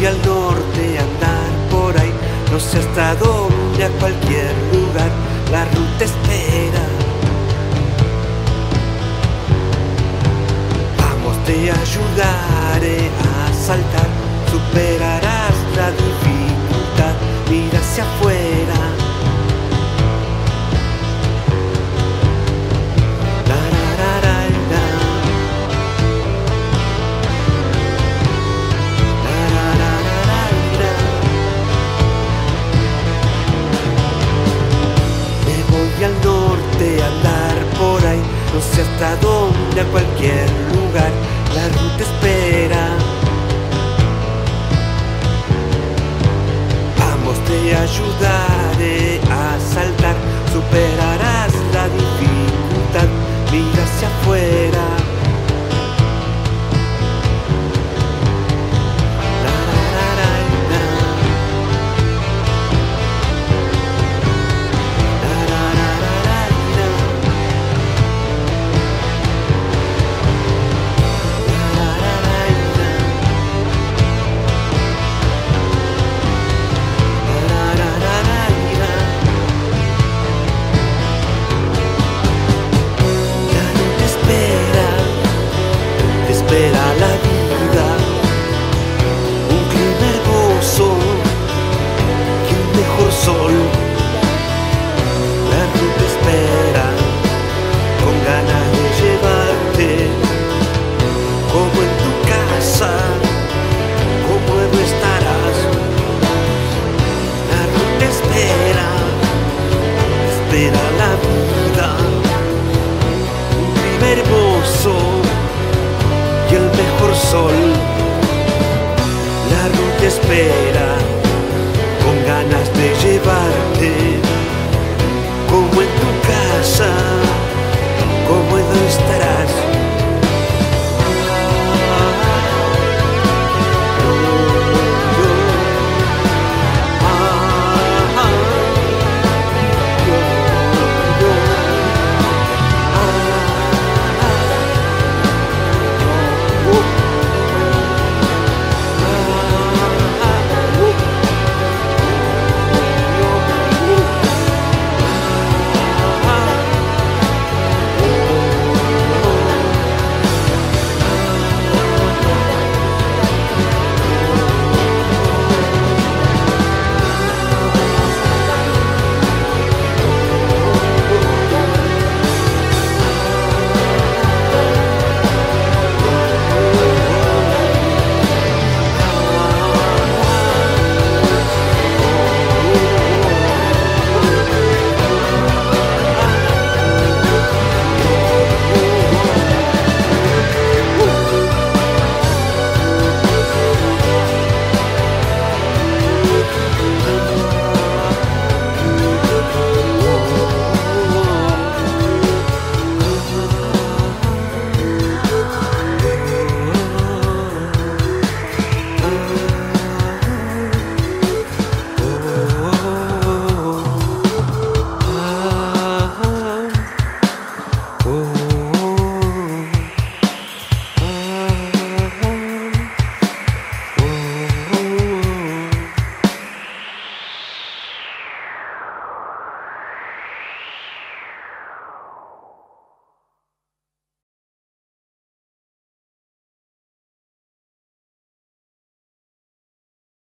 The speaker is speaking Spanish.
y al norte andar por ahí, no sé hasta dónde, a cualquier lugar, la ruta espera. Vamos, te ayudaré eh, a saltar, superarás. hermoso y el mejor sol. La ruta espera.